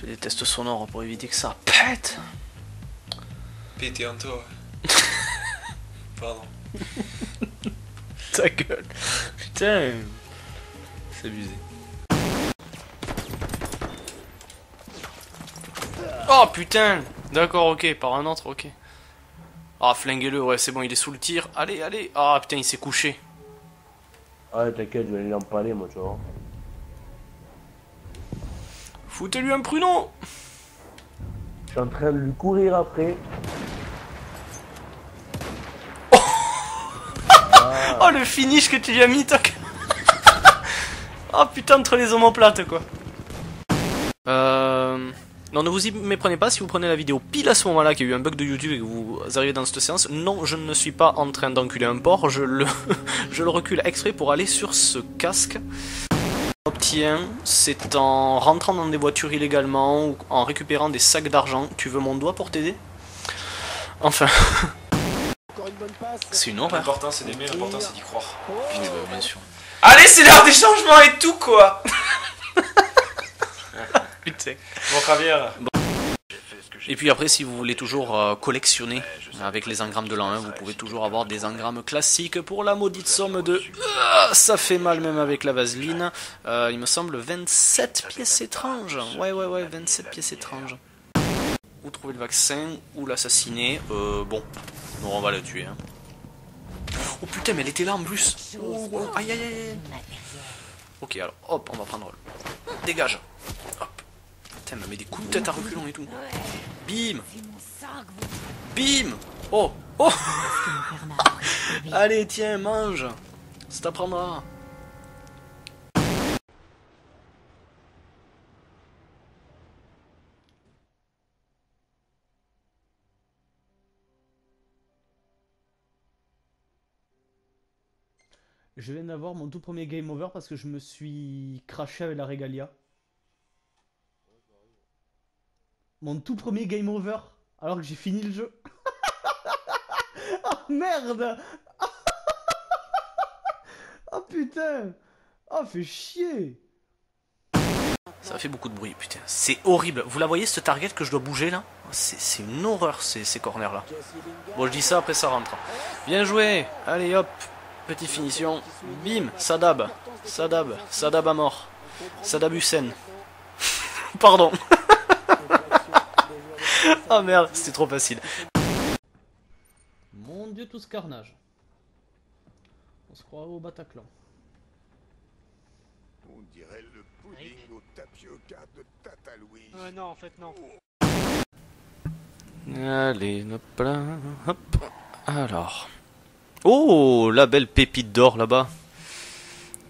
Je déteste sonore pour éviter que ça pète. Pété en toi. Pardon. Ta gueule. Putain. C'est abusé. Oh putain D'accord, ok, par un autre, ok. Ah, flinguez-le, ouais, c'est bon, il est sous le tir. Allez, allez Ah putain, il s'est couché. Ah, t'inquiète, je vais aller l'empaler, moi, tu vois. Foutez-lui un pruneau Je suis en train de lui courir après. Oh, le finish que tu lui as mis, toc Oh putain, entre les omoplates, quoi. Euh... Non, ne vous y méprenez pas si vous prenez la vidéo pile à ce moment-là qu'il y a eu un bug de YouTube et que vous arrivez dans cette séance. Non, je ne suis pas en train d'enculer un porc, je le, je le recule exprès pour aller sur ce casque. Obtient, c'est en rentrant dans des voitures illégalement ou en récupérant des sacs d'argent. Tu veux mon doigt pour t'aider? Enfin. C'est une horreur. L'important c'est d'aimer, l'important c'est d'y croire. Oui, bah, bien sûr. Allez, c'est l'heure des changements et tout quoi Putain. Bon, Javier. Et puis après, si vous voulez toujours euh, collectionner avec les engrammes de l'an 1, vous pouvez toujours avoir des engrammes classiques pour la maudite somme de... Ah, ça fait mal même avec la vaseline. Euh, il me semble 27 pièces étranges. Ouais, ouais, ouais, 27 pièces étranges. Ou trouver le vaccin, ou l'assassiner? Euh, bon, non, on va le tuer. Hein. Oh putain, mais elle était là en plus. Oh, oh, aïe, aïe, aïe. Ok, alors, hop, on va prendre le... Dégage. Hop. Putain, met des coups de tête à reculons et tout. Bim. Bim. Oh. Oh. Allez, tiens, mange. Ça t'apprendra. Je viens d'avoir mon tout premier game over parce que je me suis craché avec la Regalia. Mon tout premier game over alors que j'ai fini le jeu. oh merde Oh putain Oh fait chier Ça fait beaucoup de bruit, putain. C'est horrible. Vous la voyez, ce target que je dois bouger là? C'est une horreur, ces, ces corners là. Bon, je dis ça, après ça rentre. Bien joué Allez hop Petite finition. Bim Sadab Sadab Sadab à mort. Sadab Hussein. Pardon Oh merde, c'était trop facile. Mon dieu tout ce carnage. On se croit au Bataclan. On dirait le pudding au tapioca de Tata Louise. Euh, non, en fait, non. Allez, hop là, hop. Alors. Oh, la belle pépite d'or là-bas.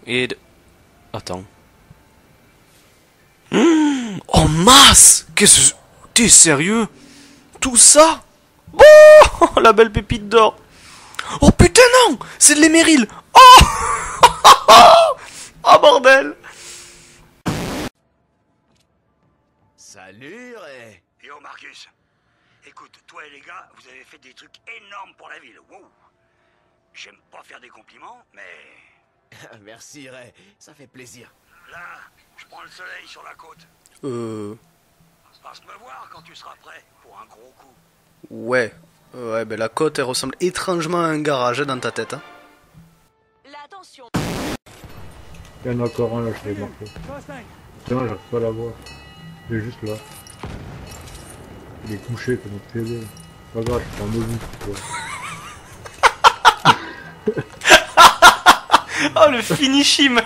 Et de... Attends. Hum, oh masse Qu'est-ce que... T'es sérieux? Tout ça? Oh La belle pépite d'or. Oh putain non! C'est de l'éméril. Oh Oh bordel! Salut Ray. Yo Marcus. Écoute, toi et les gars, vous avez fait des trucs énormes pour la ville. Wow. J'aime pas faire des compliments, mais... Merci Ray, ça fait plaisir. Là, je prends le soleil sur la côte. Euh... Passe me voir quand tu seras prêt pour un gros coup. Ouais. Ouais, ben la côte, elle ressemble étrangement à un garage dans ta tête. Hein. Il y en a encore un là, je l'ai marqué. Tiens, j'arrive pas à la voir. Il est juste là. Il est couché comme une télé. Pas grave, je prends un ovni, quoi. oh le finishim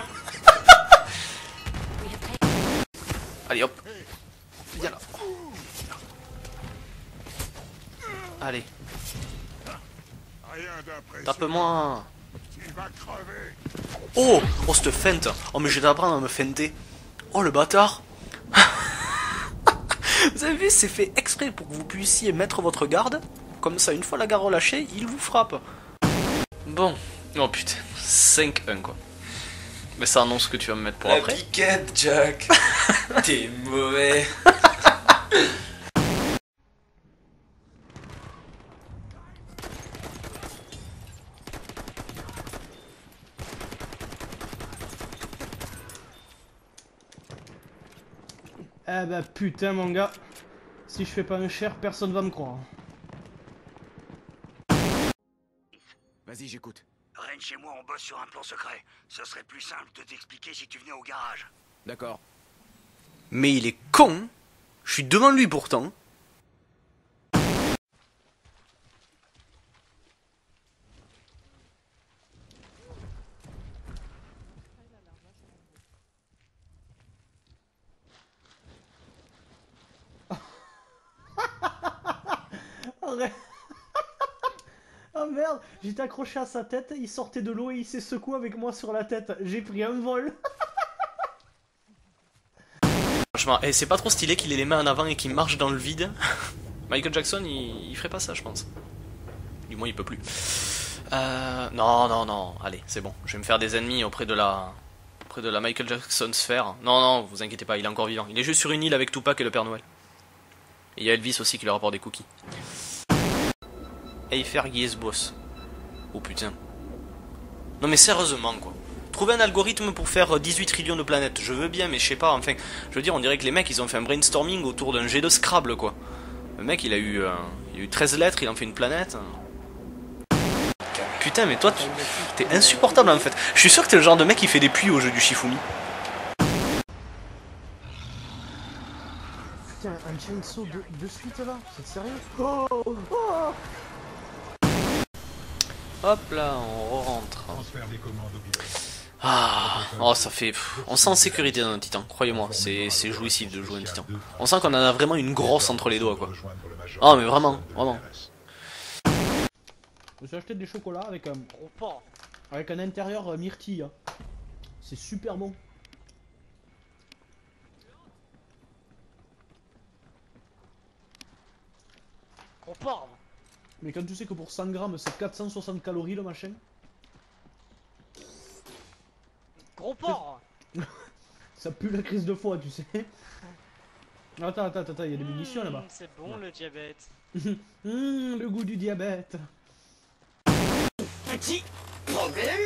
Allez hop Allez. Tape-moi Oh Oh cette feinte. Oh mais je vais t'apprendre à me feinter. Oh le bâtard. Vous avez vu c'est fait exprès pour que vous puissiez mettre votre garde. Comme ça une fois la garde relâchée il vous frappe. Bon. Oh putain. 5-1 quoi. Mais ça annonce ce que tu vas me mettre pour La après. piquette, Jack. T'es mauvais Eh bah putain mon gars. Si je fais pas un cher, personne va me croire. Vas-y, j'écoute. Rennes chez moi, on bosse sur un plan secret. Ce serait plus simple de t'expliquer si tu venais au garage. D'accord. Mais il est con. Je suis devant lui pourtant. Arrête. oh merde, j'étais accroché à sa tête, il sortait de l'eau et il s'est secoué avec moi sur la tête. J'ai pris un vol. Franchement, eh, c'est pas trop stylé qu'il ait les mains en avant et qu'il marche dans le vide. Michael Jackson, il, il ferait pas ça, je pense. Du moins, il peut plus. Euh, non, non, non. Allez, c'est bon. Je vais me faire des ennemis auprès de la, auprès de la Michael Jackson sphère. Non, non, vous inquiétez pas, il est encore vivant. Il est juste sur une île avec Tupac et le Père Noël. Et il y a Elvis aussi qui leur apporte des cookies. Ce boss. Oh putain. Non mais sérieusement quoi. Trouver un algorithme pour faire 18 trillions de planètes, je veux bien, mais je sais pas, enfin, je veux dire, on dirait que les mecs ils ont fait un brainstorming autour d'un jet de Scrabble quoi. Le mec il a eu, euh, il a eu 13 lettres, il en fait une planète. Putain, mais toi, t'es insupportable en fait. Je suis sûr que t'es le genre de mec qui fait des puits au jeu du Shifumi. Putain, un chainsaw de, de suite là C'est sérieux? Oh, oh. Hop là, on rentre. Ah, oh, ça fait. On sent en sécurité dans un titan, croyez-moi, c'est c'est jouissif de jouer un titan. On sent qu'on en a vraiment une grosse entre les doigts, quoi. Oh, mais vraiment, vraiment. Je me suis acheté des chocolats avec un. Avec un intérieur euh, myrtille. hein. C'est super bon. Mais quand tu sais que pour 100 grammes c'est 460 calories le machin. Gros porc Ça pue la crise de foie, tu sais. Attends, attends, attends, il y a des munitions là-bas. Mmh, C'est bon le diabète. Hum, le goût du diabète. Petit problème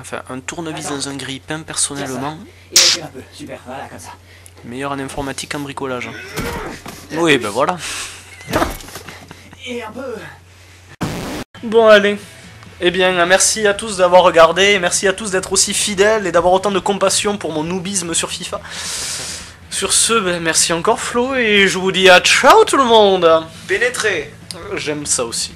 Enfin, un tournevis dans un grille-pain, personnellement, Il un peu, super, voilà, comme ça. meilleur en informatique qu'en bricolage. Oui, ben voilà. Et un peu... Bon, allez. Eh bien, merci à tous d'avoir regardé, merci à tous d'être aussi fidèles et d'avoir autant de compassion pour mon noobisme sur FIFA. Sur ce, ben, merci encore Flo et je vous dis à ciao tout le monde Pénétré J'aime ça aussi.